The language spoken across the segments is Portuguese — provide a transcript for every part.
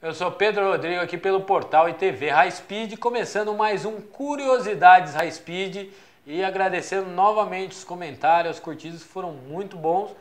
Eu sou Pedro Rodrigo aqui pelo portal e TV High Speed, começando mais um Curiosidades High Speed e agradecendo novamente os comentários, as curtidas que foram muito bons,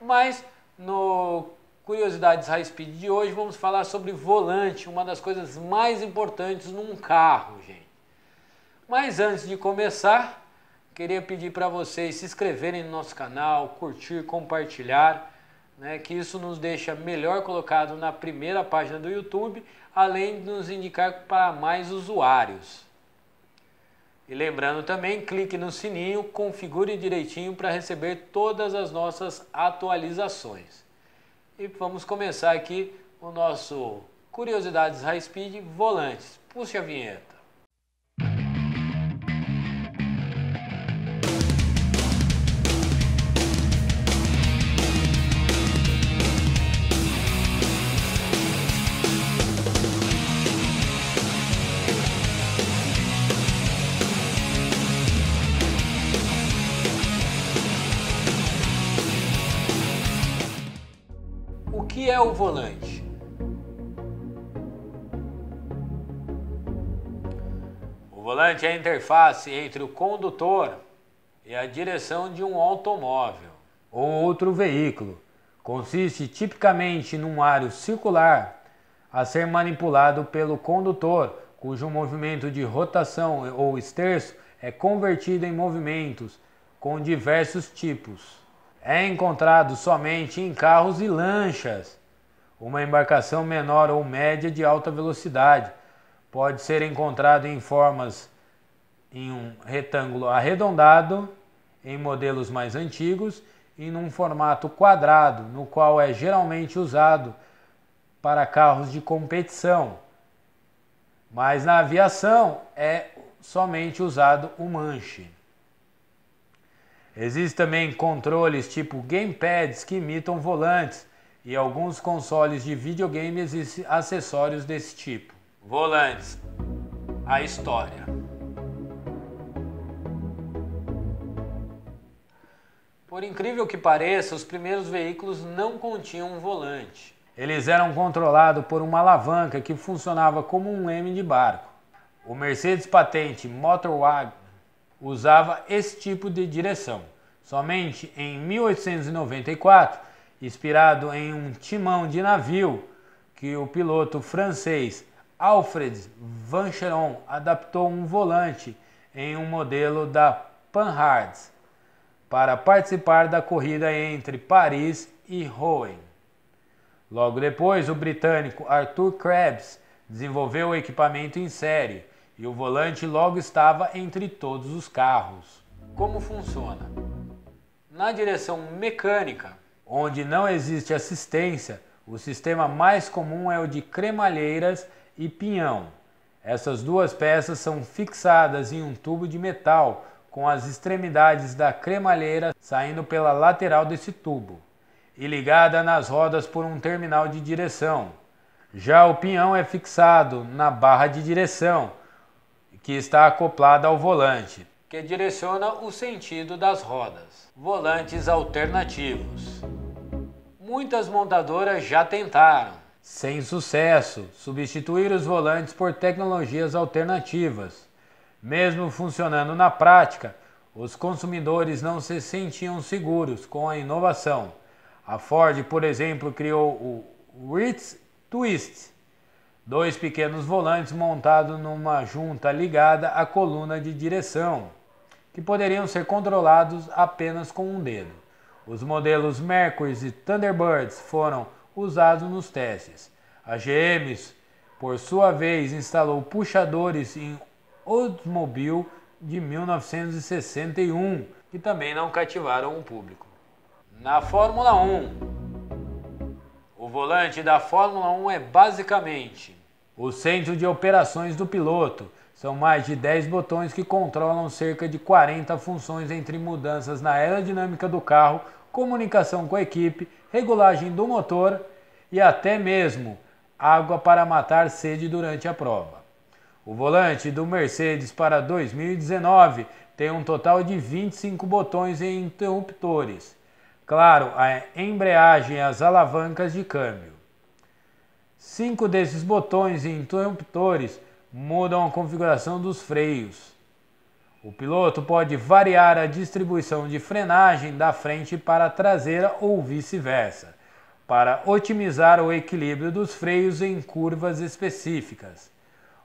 mas no Curiosidades High Speed de hoje vamos falar sobre volante, uma das coisas mais importantes num carro, gente. Mas antes de começar, queria pedir para vocês se inscreverem no nosso canal, curtir, compartilhar né, que isso nos deixa melhor colocado na primeira página do YouTube, além de nos indicar para mais usuários. E lembrando também, clique no sininho, configure direitinho para receber todas as nossas atualizações. E vamos começar aqui o nosso Curiosidades High Speed Volantes. Puxe a vinheta. Que é o volante? O volante é a interface entre o condutor e a direção de um automóvel ou outro veículo. Consiste tipicamente num aro circular a ser manipulado pelo condutor, cujo movimento de rotação ou esterço é convertido em movimentos com diversos tipos é encontrado somente em carros e lanchas. Uma embarcação menor ou média de alta velocidade pode ser encontrado em formas em um retângulo arredondado em modelos mais antigos e num formato quadrado, no qual é geralmente usado para carros de competição. Mas na aviação é somente usado o manche. Existem também controles tipo gamepads que imitam volantes e alguns consoles de videogame existem acessórios desse tipo. Volantes. A história. Por incrível que pareça, os primeiros veículos não continham um volante. Eles eram controlados por uma alavanca que funcionava como um leme de barco. O Mercedes patente Motorwagen usava esse tipo de direção. Somente em 1894, inspirado em um timão de navio que o piloto francês Alfred Vancheron adaptou um volante em um modelo da Panhard para participar da corrida entre Paris e Rouen. Logo depois, o britânico Arthur Krebs desenvolveu o equipamento em série e o volante logo estava entre todos os carros. Como funciona? Na direção mecânica, onde não existe assistência, o sistema mais comum é o de cremalheiras e pinhão. Essas duas peças são fixadas em um tubo de metal com as extremidades da cremalheira saindo pela lateral desse tubo e ligada nas rodas por um terminal de direção. Já o pinhão é fixado na barra de direção que está acoplada ao volante, que direciona o sentido das rodas. Volantes alternativos. Muitas montadoras já tentaram, sem sucesso, substituir os volantes por tecnologias alternativas. Mesmo funcionando na prática, os consumidores não se sentiam seguros com a inovação. A Ford, por exemplo, criou o Ritz Twist, dois pequenos volantes montados numa junta ligada à coluna de direção, que poderiam ser controlados apenas com um dedo. Os modelos Mercury e Thunderbirds foram usados nos testes. A GM, por sua vez, instalou puxadores em Oldsmobile de 1961, que também não cativaram o público. Na Fórmula 1, o volante da Fórmula 1 é basicamente o centro de operações do piloto. São mais de 10 botões que controlam cerca de 40 funções entre mudanças na aerodinâmica do carro, comunicação com a equipe, regulagem do motor e até mesmo água para matar sede durante a prova. O volante do Mercedes para 2019 tem um total de 25 botões e interruptores. Claro, a embreagem e as alavancas de câmbio. Cinco desses botões e interruptores mudam a configuração dos freios. O piloto pode variar a distribuição de frenagem da frente para a traseira ou vice-versa, para otimizar o equilíbrio dos freios em curvas específicas.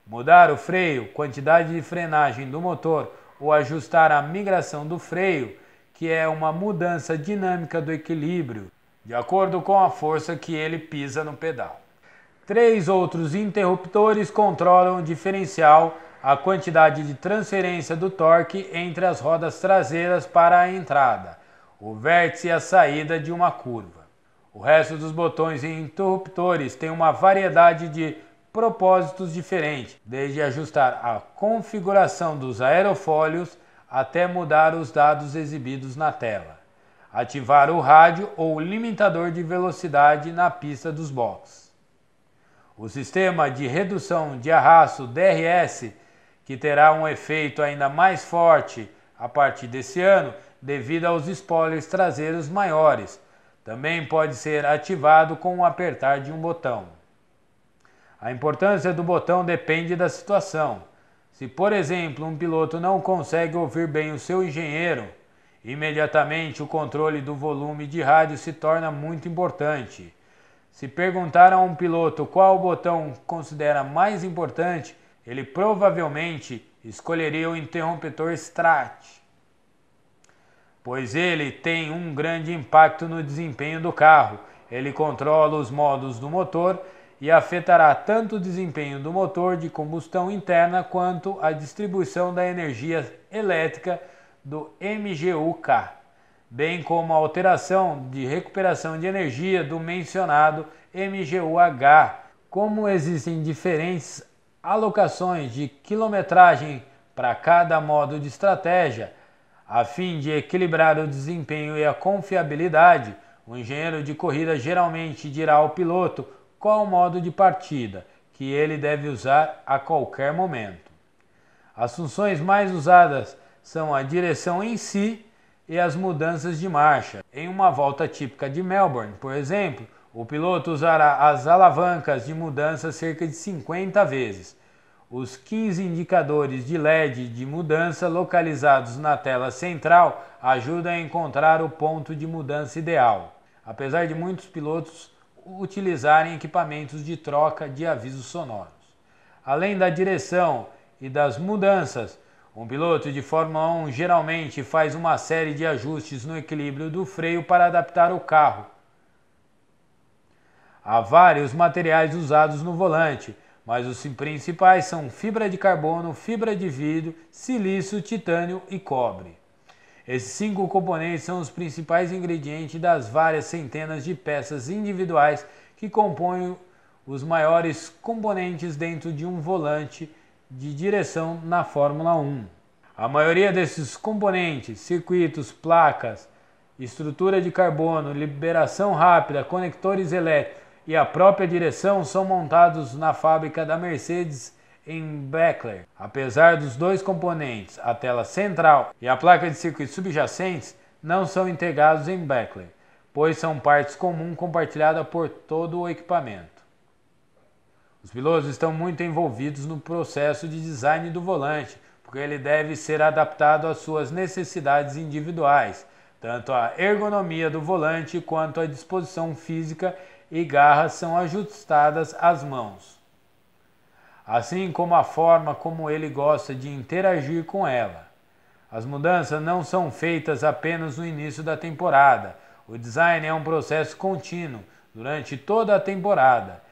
Mudar o freio, quantidade de frenagem do motor ou ajustar a migração do freio, que é uma mudança dinâmica do equilíbrio, de acordo com a força que ele pisa no pedal. Três outros interruptores controlam o diferencial, a quantidade de transferência do torque entre as rodas traseiras para a entrada, o vértice e a saída de uma curva. O resto dos botões e interruptores tem uma variedade de propósitos diferentes, desde ajustar a configuração dos aerofólios até mudar os dados exibidos na tela, ativar o rádio ou limitador de velocidade na pista dos boxes. O sistema de redução de arrasto DRS, que terá um efeito ainda mais forte a partir desse ano, devido aos spoilers traseiros maiores, também pode ser ativado com o apertar de um botão. A importância do botão depende da situação. Se, por exemplo, um piloto não consegue ouvir bem o seu engenheiro, imediatamente o controle do volume de rádio se torna muito importante. Se perguntar a um piloto qual botão considera mais importante, ele provavelmente escolheria o interruptor Strat, pois ele tem um grande impacto no desempenho do carro. Ele controla os modos do motor e afetará tanto o desempenho do motor de combustão interna quanto a distribuição da energia elétrica do MGU-K bem como a alteração de recuperação de energia do mencionado MGUH. Como existem diferentes alocações de quilometragem para cada modo de estratégia, a fim de equilibrar o desempenho e a confiabilidade, o engenheiro de corrida geralmente dirá ao piloto qual o modo de partida que ele deve usar a qualquer momento. As funções mais usadas são a direção em si e as mudanças de marcha. Em uma volta típica de Melbourne, por exemplo, o piloto usará as alavancas de mudança cerca de 50 vezes. Os 15 indicadores de LED de mudança localizados na tela central ajudam a encontrar o ponto de mudança ideal, apesar de muitos pilotos utilizarem equipamentos de troca de avisos sonoros. Além da direção e das mudanças, um piloto de Fórmula 1 geralmente faz uma série de ajustes no equilíbrio do freio para adaptar o carro. Há vários materiais usados no volante, mas os principais são fibra de carbono, fibra de vidro, silício, titânio e cobre. Esses cinco componentes são os principais ingredientes das várias centenas de peças individuais que compõem os maiores componentes dentro de um volante de direção na Fórmula 1. A maioria desses componentes, circuitos, placas, estrutura de carbono, liberação rápida, conectores elétricos e a própria direção são montados na fábrica da Mercedes em Beckler. Apesar dos dois componentes, a tela central e a placa de circuitos subjacentes, não são integrados em Beckler, pois são partes comuns compartilhadas por todo o equipamento. Os pilotos estão muito envolvidos no processo de design do volante, porque ele deve ser adaptado às suas necessidades individuais, tanto a ergonomia do volante quanto a disposição física e garras são ajustadas às mãos, assim como a forma como ele gosta de interagir com ela. As mudanças não são feitas apenas no início da temporada. O design é um processo contínuo durante toda a temporada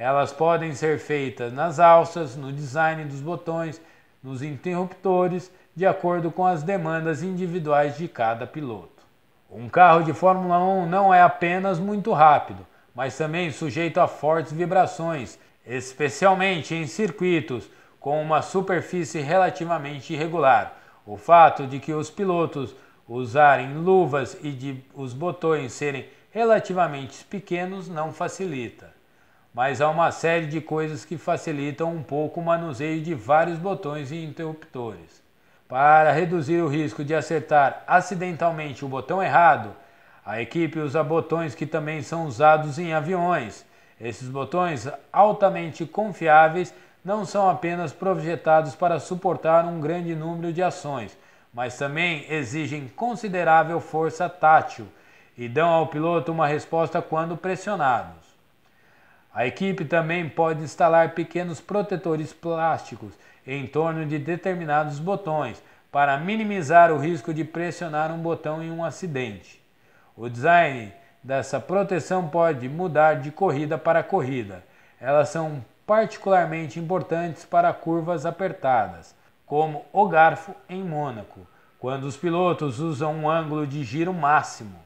elas podem ser feitas nas alças, no design dos botões, nos interruptores, de acordo com as demandas individuais de cada piloto. Um carro de Fórmula 1 não é apenas muito rápido, mas também sujeito a fortes vibrações, especialmente em circuitos com uma superfície relativamente irregular. O fato de que os pilotos usarem luvas e de os botões serem relativamente pequenos não facilita mas há uma série de coisas que facilitam um pouco o manuseio de vários botões e interruptores. Para reduzir o risco de acertar acidentalmente o botão errado, a equipe usa botões que também são usados em aviões. Esses botões altamente confiáveis não são apenas projetados para suportar um grande número de ações, mas também exigem considerável força tátil e dão ao piloto uma resposta quando pressionados. A equipe também pode instalar pequenos protetores plásticos em torno de determinados botões para minimizar o risco de pressionar um botão em um acidente. O design dessa proteção pode mudar de corrida para corrida. Elas são particularmente importantes para curvas apertadas, como o garfo em Mônaco, quando os pilotos usam um ângulo de giro máximo.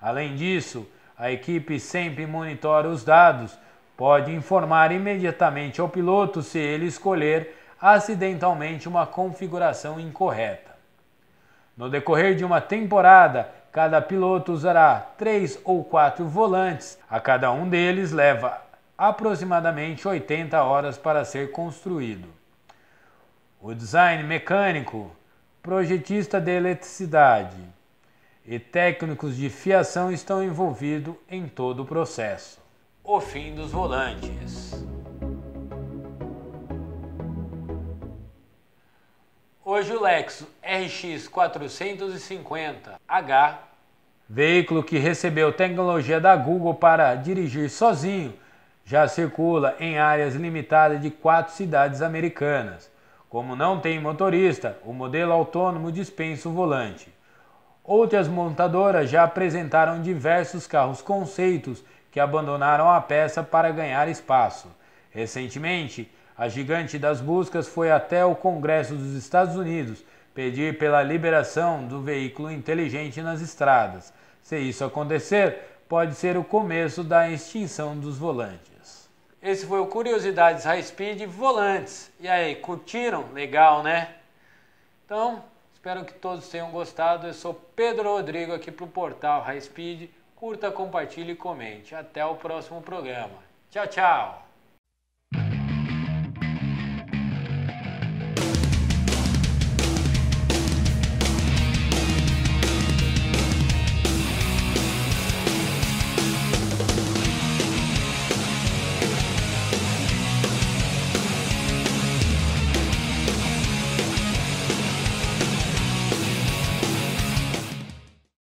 Além disso, a equipe sempre monitora os dados, pode informar imediatamente ao piloto se ele escolher acidentalmente uma configuração incorreta. No decorrer de uma temporada, cada piloto usará três ou quatro volantes, a cada um deles leva aproximadamente 80 horas para ser construído. O design mecânico, projetista de eletricidade e técnicos de fiação estão envolvidos em todo o processo. O fim dos volantes. Hoje o Lexus RX 450H, veículo que recebeu tecnologia da Google para dirigir sozinho, já circula em áreas limitadas de quatro cidades americanas. Como não tem motorista, o modelo autônomo dispensa o volante. Outras montadoras já apresentaram diversos carros conceitos que abandonaram a peça para ganhar espaço. Recentemente, a gigante das buscas foi até o Congresso dos Estados Unidos pedir pela liberação do veículo inteligente nas estradas. Se isso acontecer, pode ser o começo da extinção dos volantes. Esse foi o Curiosidades High Speed Volantes. E aí, curtiram? Legal, né? Então, espero que todos tenham gostado. Eu sou Pedro Rodrigo aqui para o portal High Speed. Curta, compartilhe e comente. Até o próximo programa. Tchau, tchau!